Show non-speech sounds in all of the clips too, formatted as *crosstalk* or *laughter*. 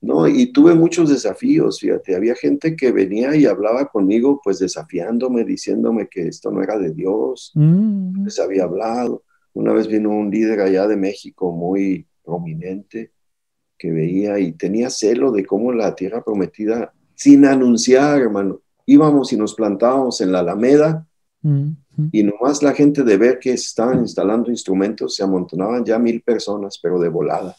No, y tuve muchos desafíos, fíjate, había gente que venía y hablaba conmigo, pues desafiándome, diciéndome que esto no era de Dios, Mm, les había hablado. Una vez vino un líder allá de México muy prominente que veía y tenía celo de cómo la tierra prometida, sin anunciar, hermano, íbamos y nos plantábamos en la Alameda mm, y nomás la gente de ver que estaban instalando instrumentos, se amontonaban ya mil personas, pero de volada.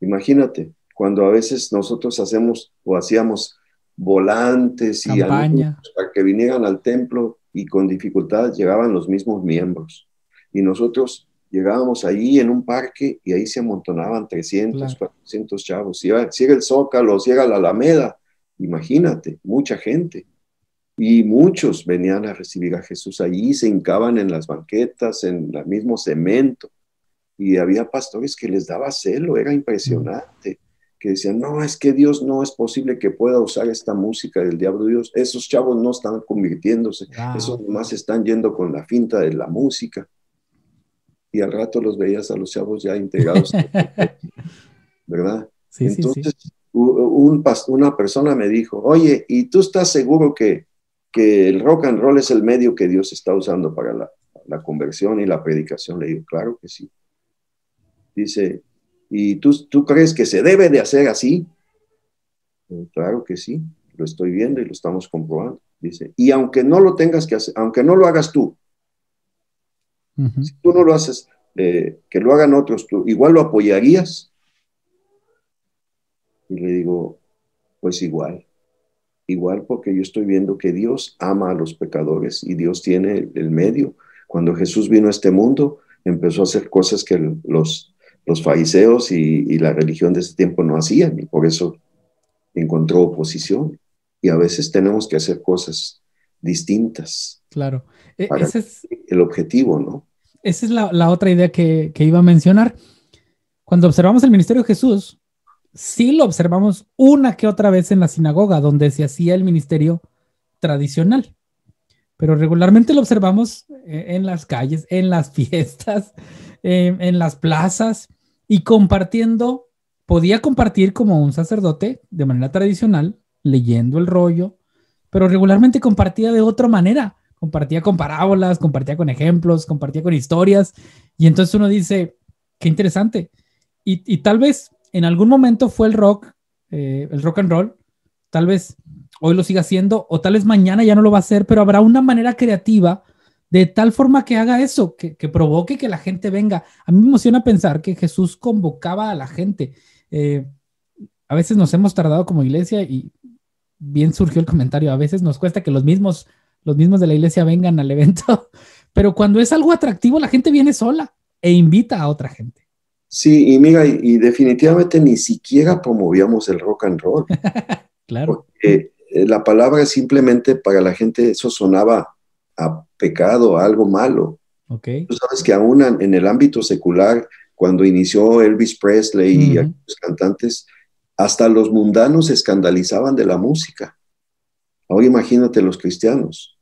Imagínate, cuando a veces nosotros hacemos o hacíamos volantes y para que vinieran al templo y con dificultades llegaban los mismos miembros. Y nosotros llegábamos ahí en un parque y ahí se amontonaban 300, Claro. 400 chavos. Si era, si era el Zócalo, si era la Alameda, imagínate, mucha gente. Y muchos venían a recibir a Jesús allí, se hincaban en las banquetas, en el mismo cemento. Y había pastores que les daba celo, era impresionante. Que decían, no, es que Dios no es posible que pueda usar esta música del diablo Dios. Esos chavos no están convirtiéndose, Wow. esos nomás están yendo con la finta de la música. Y al rato los veías a los chavos ya integrados, *laughs* ¿verdad? Sí, sí, sí. Entonces, un una persona me dijo, oye, ¿y tú estás seguro que, que el rock and roll es el medio que Dios está usando para la, la conversión y la predicación? Le digo, claro que sí. Dice, ¿y tú, tú crees que se debe de hacer así? Digo, claro que sí, lo estoy viendo y lo estamos comprobando. Dice, y aunque no lo tengas que hacer, aunque no lo hagas tú, si tú no lo haces, eh, que lo hagan otros, ¿tú igual lo apoyarías? Y le digo, pues igual, igual porque yo estoy viendo que Dios ama a los pecadores y Dios tiene el medio. Cuando Jesús vino a este mundo, empezó a hacer cosas que los, los fariseos y, y la religión de ese tiempo no hacían y por eso encontró oposición. Y a veces tenemos que hacer cosas distintas. Claro. E- esa es, El objetivo, ¿no? esa es la, la otra idea que, que iba a mencionar. Cuando observamos el ministerio de Jesús, sí lo observamos una que otra vez en la sinagoga, donde se hacía el ministerio tradicional. Pero regularmente lo observamos eh, en las calles, en las *laughs* fiestas, eh, en las plazas y compartiendo. Podía compartir como un sacerdote de manera tradicional, leyendo el rollo, pero regularmente compartía de otra manera. Compartía con parábolas, compartía con ejemplos, compartía con historias. Y entonces uno dice, qué interesante. Y, y tal vez en algún momento fue el rock, eh, el rock and roll. Tal vez hoy lo siga haciendo o tal vez mañana ya no lo va a hacer, pero habrá una manera creativa de tal forma que haga eso, que, que provoque que la gente venga. A mí me emociona pensar que Jesús convocaba a la gente. Eh, a veces nos hemos tardado como iglesia y bien surgió el comentario, a veces nos cuesta que los mismos, los mismos de la iglesia vengan al evento, *laughs* pero cuando es algo atractivo, la gente viene sola e invita a otra gente. Sí, y mira, y, y definitivamente ni siquiera promovíamos el rock and roll, *laughs* Claro. porque eh, la palabra simplemente para la gente eso sonaba a pecado, a algo malo. Ok. Tú sabes que aún en el ámbito secular, cuando inició Elvis Presley y aquellos cantantes, hasta los mundanos se escandalizaban de la música. Ahora imagínate los cristianos.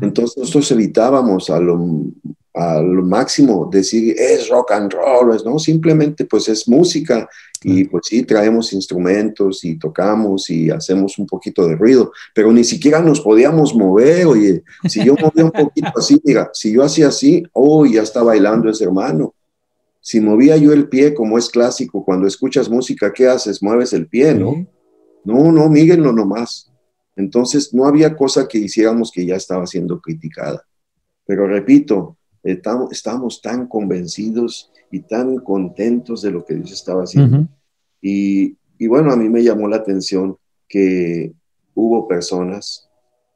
Entonces nosotros evitábamos a lo, a lo máximo decir es rock and roll, es, no, simplemente pues es música y pues sí traemos instrumentos y tocamos y hacemos un poquito de ruido, pero ni siquiera nos podíamos mover, oye, si yo movía un poquito así, mira, si yo hacía así, oh, ya está bailando ese hermano. Si movía yo el pie, como es clásico, cuando escuchas música, ¿qué haces? Mueves el pie, ¿no? No, no, mírenlo nomás. Entonces, no había cosa que hiciéramos que ya estaba siendo criticada. Pero repito, estamos, estábamos tan convencidos y tan contentos de lo que Dios estaba haciendo. Ujú. Y, y bueno, a mí me llamó la atención que hubo personas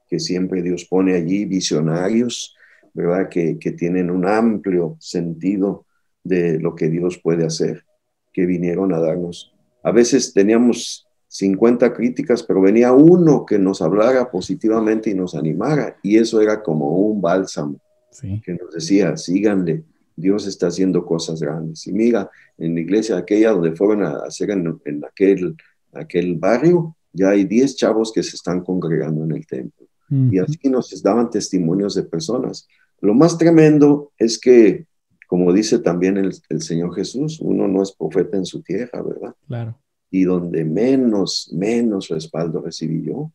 que siempre Dios pone allí, visionarios, ¿verdad? Que, que tienen un amplio sentido de lo que Dios puede hacer, que vinieron a darnos. A veces teníamos 50 críticas, pero venía uno que nos hablara positivamente y nos animara, y eso era como un bálsamo Sí. que nos decía, síganle, Dios está haciendo cosas grandes. Y mira, en la iglesia aquella donde fueron a hacer en, en aquel, aquel barrio, ya hay 10 chavos que se están congregando en el templo. Y Ujú. así nos daban testimonios de personas. Lo más tremendo es que, como dice también el, el Señor Jesús, uno no es profeta en su tierra, ¿verdad? Claro. y donde menos, menos respaldo recibí yo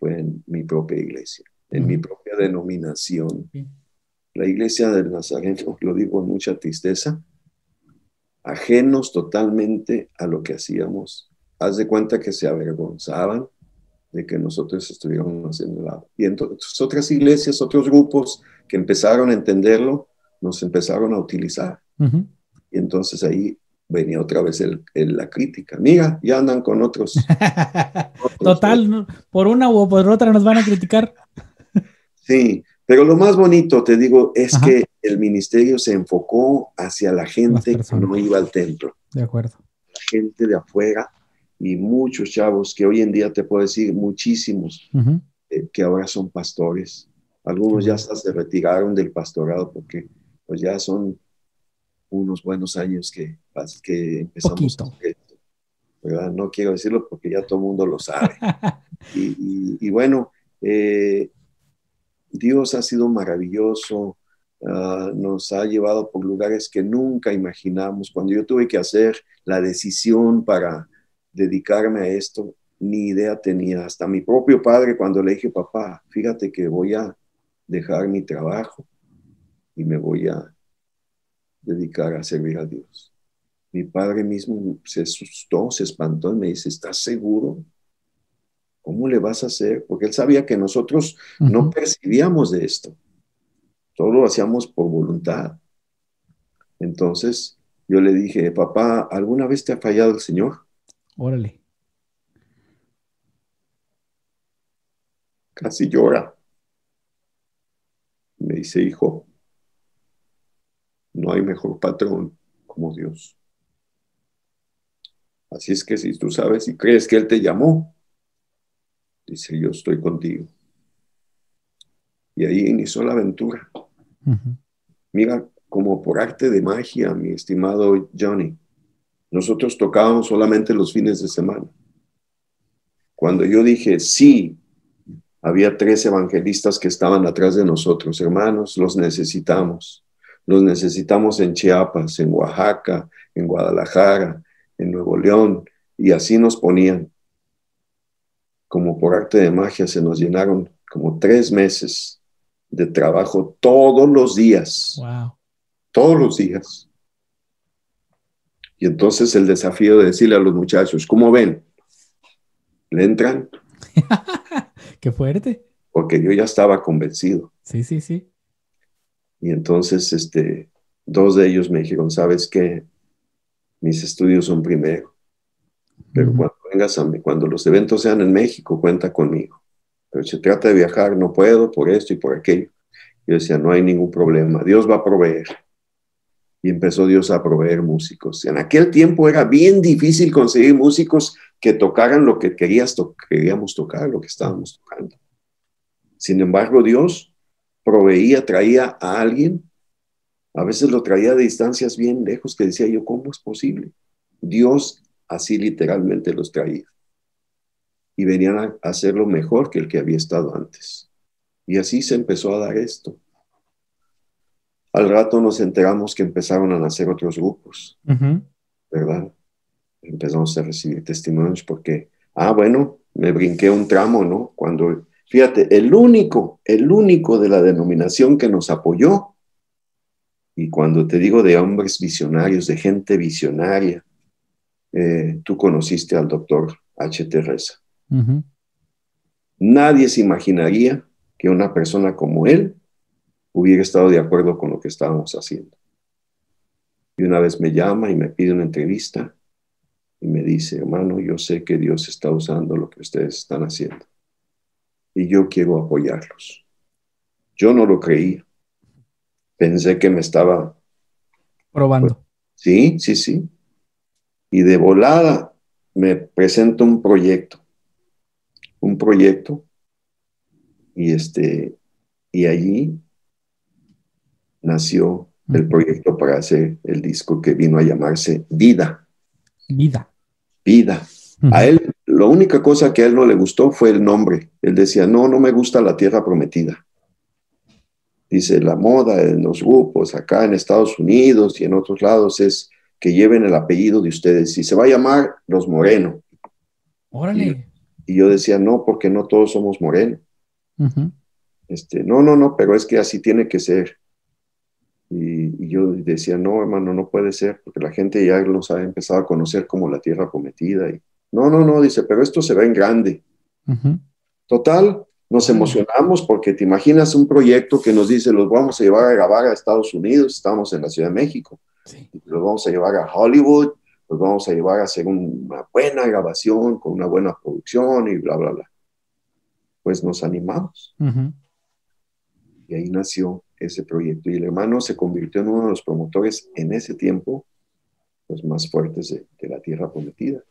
fue en mi propia iglesia, en mi propia denominación. La iglesia del Nazareno, *laughs* lo digo con mucha tristeza, ajenos totalmente a lo que hacíamos. Haz de cuenta que se avergonzaban de que nosotros estuviéramos haciendo lado. Y entonces otras iglesias, otros grupos que empezaron a entenderlo, nos empezaron a utilizar. Y entonces ahí venía otra vez el, la crítica. Mira, ya andan con otros. *laughs* Total, por una u por otra nos van a criticar. sí, pero lo más bonito, te digo, es que el ministerio se enfocó hacia la gente que no iba al templo. De acuerdo. La gente de afuera y muchos chavos que hoy en día te puedo decir, muchísimos, eh, que ahora son pastores. Algunos ya se retiraron del pastorado porque pues ya son unos buenos años que, que empezamos esto, ¿verdad? No quiero decirlo porque ya todo el mundo lo sabe. *laughs* y, bueno, eh, Dios ha sido maravilloso, ah, nos ha llevado por lugares que nunca imaginamos. Cuando yo tuve que hacer la decisión para dedicarme a esto, ni idea tenía. Hasta mi propio padre, cuando le dije, papá, fíjate que voy a dejar mi trabajo y me voy a dedicar a servir a Dios. Mi padre mismo se asustó, se espantó y me dice, ¿estás seguro? ¿Cómo le vas a hacer? Porque él sabía que nosotros no percibíamos de esto. Todo lo hacíamos por voluntad. Entonces yo le dije, papá, ¿alguna vez te ha fallado el Señor? Órale. Casi llora. Me dice, hijo, no hay mejor patrón como Dios. Así es que si tú sabes y crees que Él te llamó, dice, yo estoy contigo. Y ahí inició la aventura. Mira, como por arte de magia, mi estimado Johnny, nosotros tocábamos solamente los fines de semana. Cuando yo dije sí, había tres evangelistas que estaban atrás de nosotros, hermanos, los necesitamos. Los necesitamos en Chiapas, en Oaxaca, en Guadalajara, en Nuevo León, y así nos ponían. Como por arte de magia se nos llenaron como tres meses de trabajo todos los días. Wow. Todos los días. Y entonces el desafío de decirle a los muchachos, ¿cómo ven? ¿Le entran? *laughs* Qué fuerte. Porque yo ya estaba convencido. Sí, sí, sí. Y entonces, este, dos de ellos me dijeron, ¿sabes qué? Mis estudios son primero. Pero cuando vengas cuando los eventos sean en México, cuenta conmigo. Pero se trata de viajar, no puedo por esto y por aquello. Yo decía, no hay ningún problema, Dios va a proveer. Y empezó Dios a proveer músicos. En aquel tiempo era bien difícil conseguir músicos que tocaran lo que queríamos tocar, lo que estábamos tocando. Sin embargo, Dios proveía, traía a alguien, a veces lo traía de distancias bien lejos, que decía yo, ¿cómo es posible? Dios así literalmente los traía. Y venían a hacerlo mejor que el que había estado antes. Y así se empezó a dar esto. Al rato nos enteramos que empezaron a nacer otros grupos, ¿verdad? Empezamos a recibir testimonios porque, ah, bueno, me brinqué un tramo, ¿no? Cuando Fíjate, el único, el único de la denominación que nos apoyó, y cuando te digo de hombres visionarios, de gente visionaria, eh, tú conociste al doctor H. Teresa. Nadie se imaginaría que una persona como él hubiera estado de acuerdo con lo que estábamos haciendo. Y una vez me llama y me pide una entrevista y me dice, hermano, yo sé que Dios está usando lo que ustedes están haciendo y yo quiero apoyarlos. Yo no lo creí. Pensé que me estaba probando. Pues, sí, sí, sí. Y de volada me presenta un proyecto. Un proyecto. Y este y allí nació el proyecto para hacer el disco que vino a llamarse Vida. Vida. Vida. A él la única cosa que a él no le gustó fue el nombre. Él decía, no, no me gusta la tierra prometida. Dice, la moda en los grupos acá en Estados Unidos y en otros lados es que lleven el apellido de ustedes. Y se va a llamar Los Moreno. Órale. Y, yo decía, no, porque no todos somos Moreno. este, no, no, no, pero es que así tiene que ser. Y, yo decía, no, hermano, no puede ser, porque la gente ya los ha empezado a conocer como la tierra prometida. Y, no, no, no, dice, pero esto se ve en grande. Total, nos emocionamos porque te imaginas un proyecto que nos dice, los vamos a llevar a grabar a Estados Unidos, estamos en la Ciudad de México, los vamos a llevar a Hollywood, los vamos a llevar a hacer una buena grabación con una buena producción y bla, bla, bla. Pues nos animamos. Y ahí nació ese proyecto. Y el hermano se convirtió en uno de los promotores en ese tiempo, los más fuertes de, la Tierra Prometida.